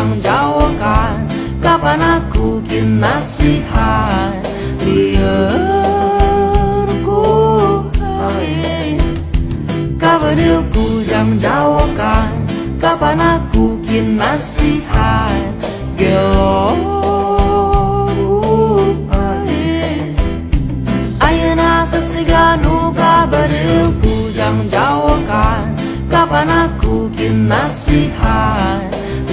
yang jauhkan Kapan aku kin nasihat Liarku Kabadilku yang jauhkan Kapan aku kin nasihat Gelo Ayana sepsiganu kabadilku yang jauhkan Kapan aku kin nasihat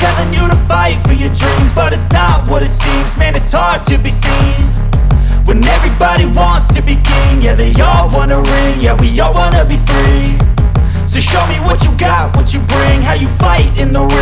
telling you to fight for your dreams, but it's not what it seems. Man, it's hard to be seen when everybody wants to be king. Yeah, they all wanna ring. Yeah, we all wanna be free. So show me what you got, what you bring, how you fight in the ring.